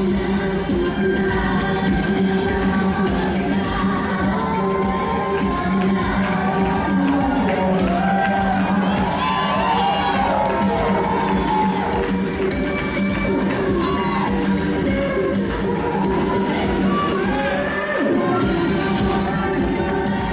Amen.